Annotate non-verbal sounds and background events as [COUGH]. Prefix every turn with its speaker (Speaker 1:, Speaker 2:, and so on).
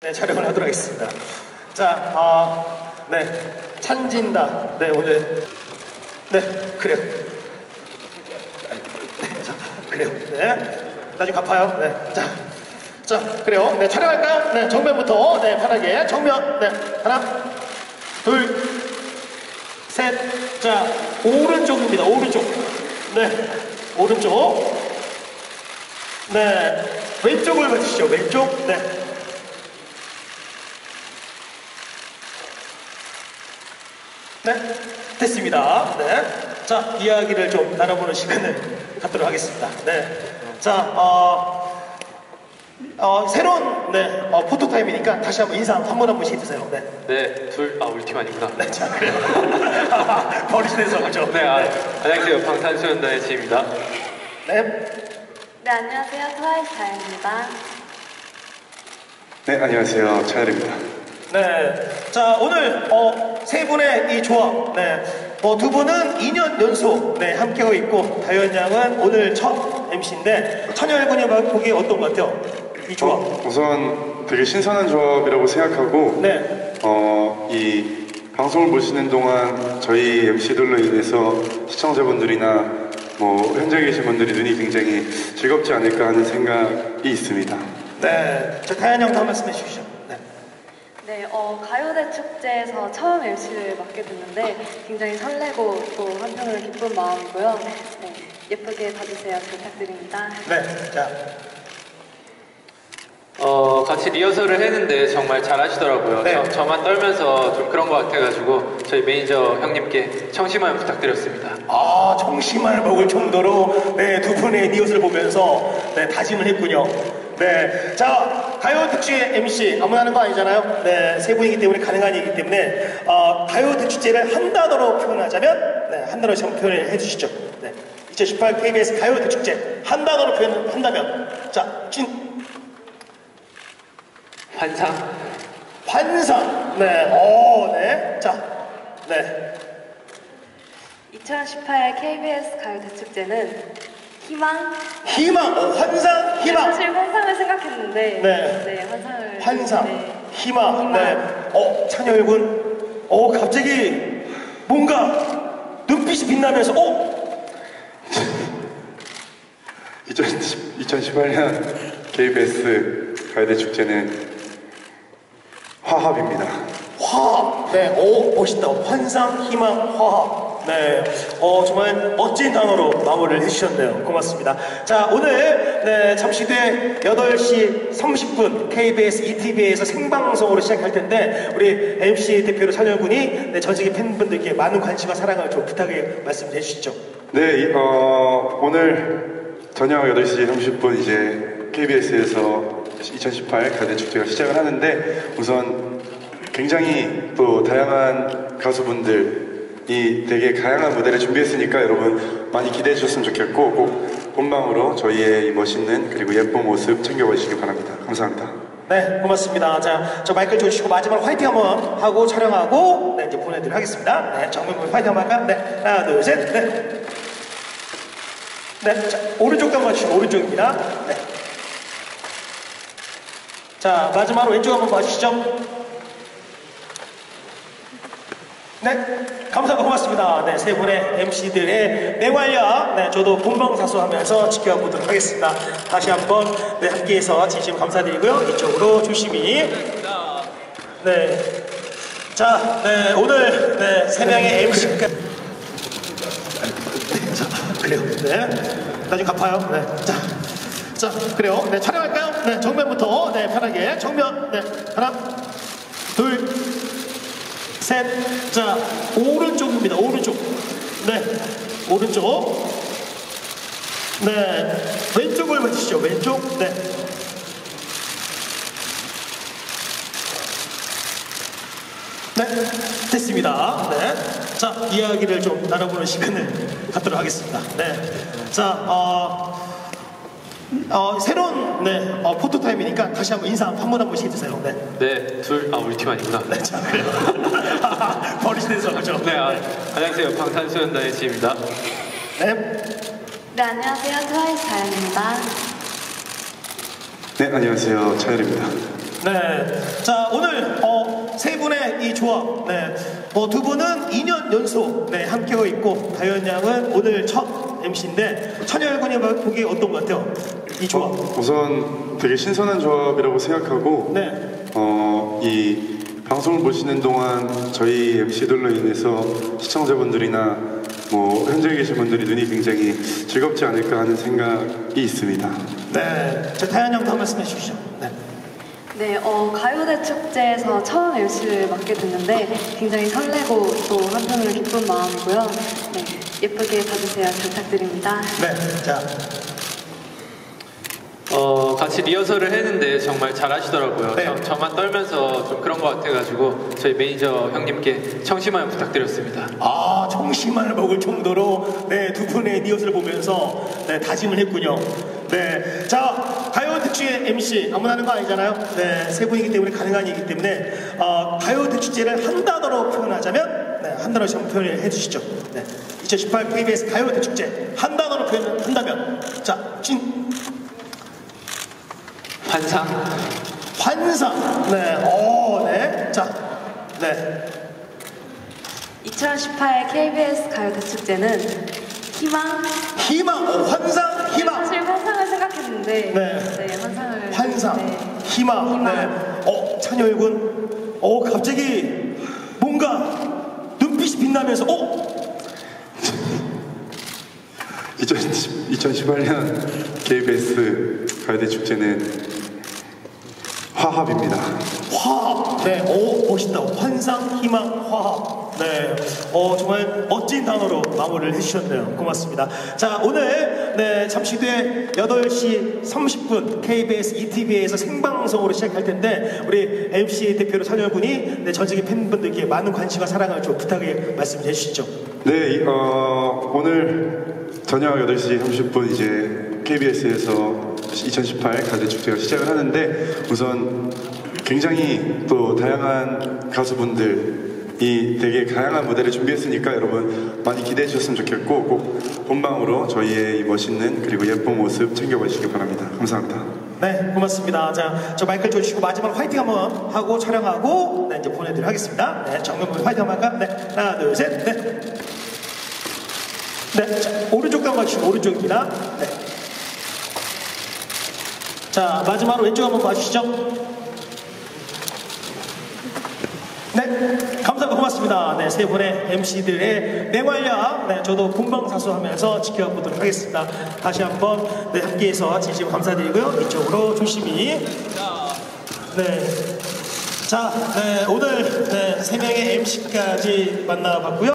Speaker 1: 네, 촬영을 하도록 하겠습니다. 자, 어, 네, 찬진다. 네, 오늘, 네, 그래요. 네, 자, 그래요. 네, 나중에 갚아요. 네, 자, 자, 그래요. 네, 촬영할까요? 네, 정면부터, 네, 편하게. 정면, 네, 하나, 둘, 셋, 자, 오른쪽입니다. 오른쪽. 네, 오른쪽. 네, 왼쪽을 봐주시죠. 왼쪽. 네. 네, 됐습니다. 네. 자, 이야기를 좀 나눠보는 시간을 갖도록 하겠습니다. 네. 자, 어, 어, 새로운, 네, 어, 포토타임이니까 다시 한번 인사 한 번 한 번씩 해주세요. 네.
Speaker 2: 네, 둘, 아, 우리 팀 아니구나.
Speaker 1: 네, 자, 그래요. [LAUGHS] 버리시면서 그죠?
Speaker 2: 네, 아, 안녕하세요. 방탄소년단의 지입니다.
Speaker 1: 네.
Speaker 3: 네, 안녕하세요. 트와이스 다현입니다.
Speaker 4: 네, 안녕하세요. 차열입니다.
Speaker 1: 네. 자, 오늘, 어, 세 분의 이 조합, 네. 어, 두 분은 2년 연속, 네, 함께하고 있고, 다현 양은 오늘 첫 MC인데, 천열군이 보기에 어떤 것 같아요? 이 조합.
Speaker 4: 어, 우선 되게 신선한 조합이라고 생각하고,
Speaker 1: 네.
Speaker 4: 어, 이 방송을 보시는 동안 저희 MC들로 인해서 시청자분들이나 뭐 현장에 계신 분들이 눈이 굉장히 즐겁지 않을까 하는 생각이 있습니다.
Speaker 1: 네. 자, 다현 양도 한 말씀 해주시죠. 네.
Speaker 3: 네, 어, 가요대 축제에서 처음 MC를 맡게 됐는데 굉장히 설레고 또 한편으로 기쁜 마음이고요. 네, 예쁘게 봐주세요. 잘 부탁드립니다.
Speaker 1: 네. 자,
Speaker 2: 어, 같이 리허설을 했는데 정말 잘하시더라고요.
Speaker 1: 네.
Speaker 2: 저, 저만 떨면서 좀 그런 것 같아가지고 저희 매니저 형님께 청심환 부탁드렸습니다.
Speaker 1: 아, 정심을 먹을 정도로, 네, 두 분의 리허설 보면서, 네, 다짐을 했군요. 네. 자, 가요 특주의 MC, 아무나 하는 거 아니잖아요. 네, 세 분이기 때문에 가능한 얘기이기 때문에, 어, 가요 특주제를 한 단어로 표현하자면, 네, 한 단어로 한번 표현을 해주시죠. 네. 2018 KBS 가요 특축제, 한 단어로 표현한다면, 자, 진,
Speaker 2: 환상?
Speaker 1: 환상. 네, 오, 네. 자, 네.
Speaker 3: 2018 KBS 가요 대 축제는 희망.
Speaker 1: 희망, 어, 환상, 희망.
Speaker 3: 사실 환상을 생각했는데.
Speaker 1: 네.
Speaker 3: 환상을.
Speaker 1: 환상,
Speaker 3: 네.
Speaker 1: 희망,
Speaker 3: 희망.
Speaker 1: 네. 어, 찬열 군, 어, 갑자기 뭔가 눈빛이 빛나면서, 어? [LAUGHS]
Speaker 4: 2018년 KBS 가요대 축제는 화합입니다.
Speaker 1: 화합. 네, 오, 멋있다. 환상, 희망, 화합. 네, 어, 정말 멋진 단어로 마무리를 해주셨네요. 고맙습니다. 자, 오늘, 네, 잠시 뒤에 8시 30분 KBS ETV에서 생방송으로 시작할 텐데, 우리 MC 대표로 찬열군이 네, 전 세계 팬분들께 많은 관심과 사랑을 좀 부탁을 말씀 해 주시죠.
Speaker 4: 네, 이- 어, 오늘 저녁 8시 30분 이제 KBS에서 2018 가요대 축제가 시작을 하는데 우선 굉장히 또 다양한 가수분들 이 되게 다양한 무대를 준비했으니까 여러분 많이 기대해 주셨으면 좋겠고 꼭 본방으로 저희의 이 멋있는 그리고 예쁜 모습 챙겨보시기 바랍니다. 감사합니다.
Speaker 1: 네, 고맙습니다. 자, 저 마이크를 줘주시고 마지막으로 화이팅 한번 하고 촬영하고 네, 이제 보내드리도록 하겠습니다. 네, 정면 보면 화이팅 한번 할까요? 네, 하나, 둘, 셋, 네. 네, 자, 오른쪽 한번 주시고 오른쪽입니다. 네. 자, 마지막으로 왼쪽 한번 봐주시죠. 네, 감사하고 고맙습니다. 네, 세 분의 MC들의 맹활약, 네, 저도 본방사수하면서 지켜보도록 하겠습니다. 다시 한번 네, 함께해서 진심 감사드리고요. 이쪽으로 조심히. 네, 자, 네, 오늘 네, 세 명의 MC가 네, 자, 그래요. 네, 나중에 갚아요. 네, 자, 자, 그래요. 네, 촬영할까요? 네, 정면부터 네, 편하게 정면. 네, 하나, 둘. 셋, 자, 오른쪽입니다. 오른쪽. 네, 오른쪽. 네, 왼쪽을 봐주시죠. 왼쪽. 네. 네, 됐습니다. 네. 자, 이야기를 좀 나눠보는 시간을 [LAUGHS] 갖도록 하겠습니다. 네. 자, 어, 어, 새로운, 네, 어, 포토타임이니까 다시 한번 인사 한 번 한 번씩 해주세요. 네.
Speaker 2: 네, 둘, 아, 우리 팀 아니구나.
Speaker 1: 네, 자, 그래요. 버리시면서 그죠?
Speaker 2: 네, 아, 안녕하세요. 방탄소년단의 지입니다.
Speaker 1: 네.
Speaker 3: 네, 안녕하세요. 트와이스 다현입니다.
Speaker 4: 네, 안녕하세요. 차열입니다.
Speaker 1: 네. 자, 오늘, 어, 세 분의 이 조합, 네. 어, 두 분은 2년 연속, 네, 함께하고 있고, 다현 양은 오늘 첫 MC인데, 찬열 군이 보기에 어떤 것 같아요? 이 조합.
Speaker 4: 우선 되게 신선한 조합이라고 생각하고
Speaker 1: 네.
Speaker 4: 어, 이 방송을 보시는 동안 저희 MC들로 인해서 시청자분들이나 뭐 현장에 계신 분들이 눈이 굉장히 즐겁지 않을까 하는 생각이 있습니다.
Speaker 1: 네. 자, 다현 양도 한 말씀 해주시죠. 네.
Speaker 3: 네, 어, 가요대 축제에서 처음 MC를 맡게 됐는데 굉장히 설레고 또 한편으로 기쁜 마음이고요. 네, 예쁘게 봐주세요. 잘 부탁드립니다.
Speaker 1: 네. 자,
Speaker 2: 어, 같이 리허설을 했는데 정말 잘하시더라고요.
Speaker 1: 네.
Speaker 2: 저, 저만 떨면서 좀 그런 것 같아가지고 저희 매니저 형님께 청심환 부탁드렸습니다.
Speaker 1: 아, 청심환을 먹을 정도로 네, 두 분의 리허설을 보면서 네, 다짐을 했군요. 네. 자, 가요 대축제 MC 아무나 하는 거 아니잖아요. 네, 세 분이기 때문에 가능한 일이기 때문에 어, 가요 대축제를 한 단어로 표현하자면 네, 한 단어씩 한번 표현을 해 주시죠. 네. 2018 KBS 가요 대축제 한 단어로 표현한다면 자, 진
Speaker 2: 환상?
Speaker 1: 환상. 네. 오, 네. 자. 네.
Speaker 3: 2018 KBS 가요 대 축제는 희망.
Speaker 1: 희망. 어, 환상, 희망.
Speaker 3: 사실 환상을 생각했는데
Speaker 1: 네.
Speaker 3: 환상을
Speaker 1: 환상,
Speaker 3: 네.
Speaker 1: 희망,
Speaker 3: 희망.
Speaker 1: 네. 어, 찬열 군, 어, 갑자기 뭔가 눈빛이 빛나면서, 어,
Speaker 4: 2018년 KBS 가요대 축제는 화합입니다.
Speaker 1: 화합. 네, 오, 멋있다. 환상, 희망, 화합. 네, 어, 정말 멋진 단어로 마무리를 해주셨네요. 고맙습니다. 자, 오늘, 네, 잠시 뒤에 8시 30분 KBS ETV에서 생방송으로 시작할 텐데, 우리 MC 대표로 찬열 군이 네, 전 세계 팬분들께 많은 관심과 사랑을 좀 부탁을 말씀 해 주시죠.
Speaker 4: 네, 이- 어, 오늘 저녁 8시 30분 이제 KBS에서 2018 가요대 축제가 시작을 하는데 우선 굉장히 또 다양한 가수분들이 되게 다양한 무대를 준비했으니까 여러분 많이 기대해 주셨으면 좋겠고 꼭 본방으로 저희의 이 멋있는 그리고 예쁜 모습 챙겨봐 주시기 바랍니다. 감사합니다.
Speaker 1: 네, 고맙습니다. 자, 저 마이크를 줘주시고 마지막 화이팅 한번 하고 촬영하고 네, 이제 보내드리도록 하겠습니다. 네, 정면 보면 화이팅 한번 할까? 네, 하나, 둘, 셋, 네. 네, 자, 오른쪽 한번 봐주시고 오른쪽입니다. 네. 자, 마지막으로 왼쪽 한번 봐주시죠. 네, 감사합니다. 고맙습니다. 네, 세 분의 MC들의 맹활약, 네, 저도 본방사수하면서 지켜보도록 하겠습니다. 다시 한번 네, 함께해서 진심 감사드리고요. 이쪽으로 조심히. 네. 자, 네, 오늘 네, 세 명의 MC까지 만나봤고요.